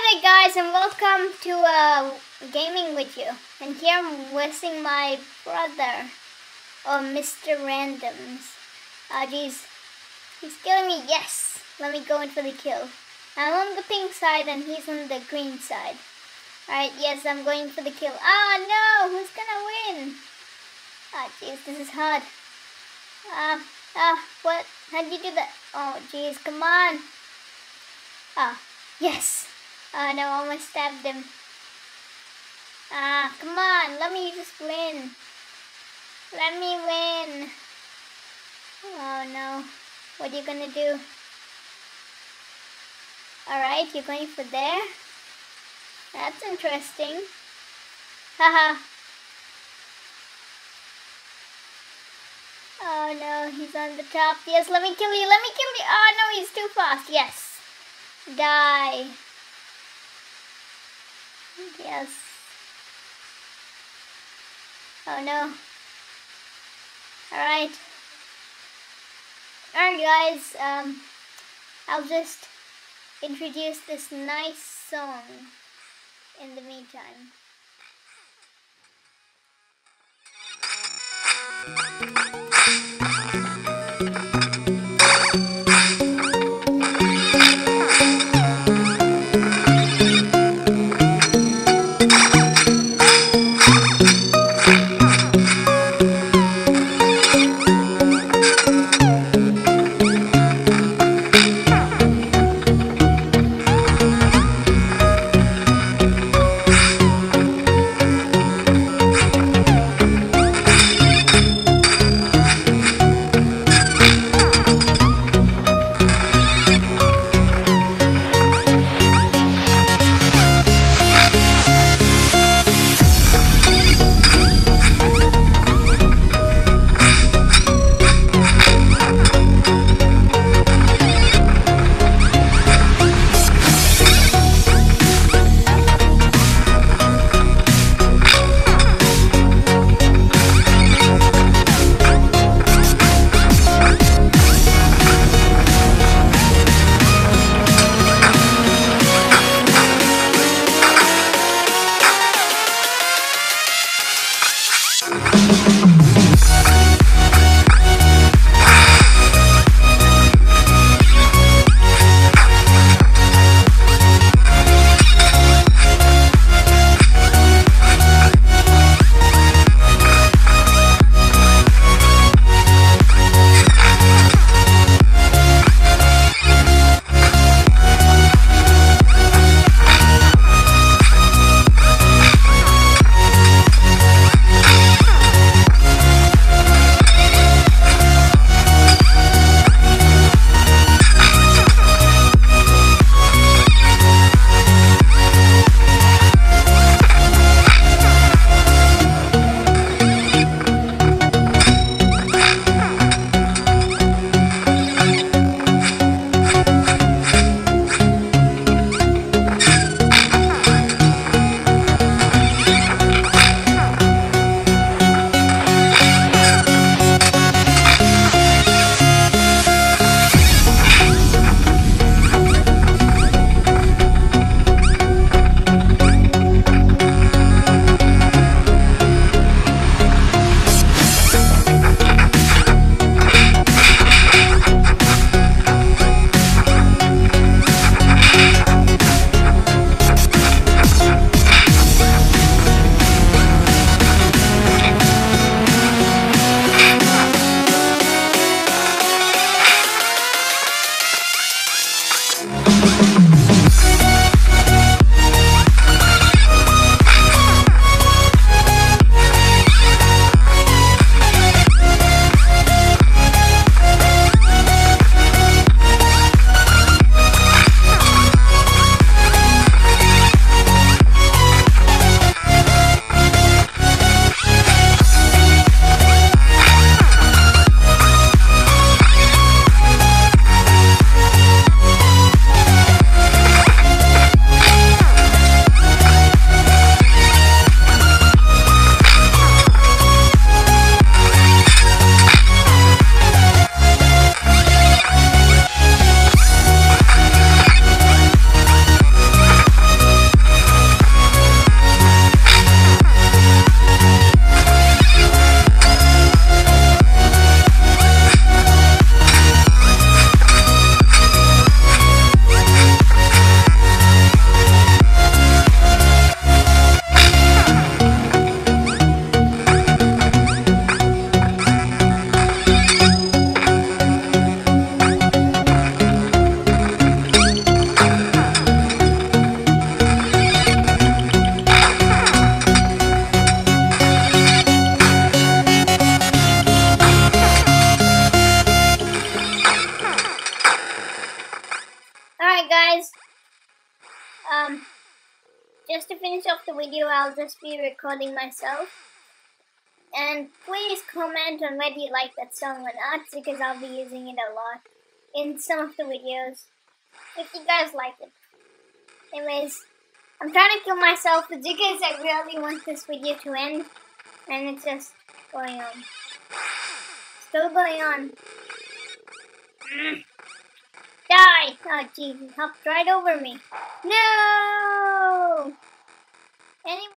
Hi guys and welcome to uh, Gaming With You. And here I'm wishing my brother, or Mr. Randoms. Ah uh, jeez, he's killing me, yes! Let me go in for the kill. I'm on the pink side and he's on the green side. Alright, yes, I'm going for the kill. Ah no, who's gonna win? Ah jeez, this is hard. Ah, ah, what? How'd you do that? Oh jeez, come on. Ah, yes. Oh no, I almost stabbed him. Ah, come on, let me just win. Let me win. Oh no, what are you gonna do? Alright, you're going for there? That's interesting. Haha. oh no, he's on the top. Yes, let me kill you, let me kill you. Oh no, he's too fast. Yes. Die. Yes. Oh no. Alright. Alright guys, um, I'll just introduce this nice song in the meantime. Um, just to finish off the video, I'll just be recording myself. And please comment on whether you like that song or not, because I'll be using it a lot in some of the videos. If you guys like it. Anyways, I'm trying to kill myself because I really want this video to end. And it's just going on. Still going on. Mm. Die! Oh, Jesus, hopped right over me. No! Anyway.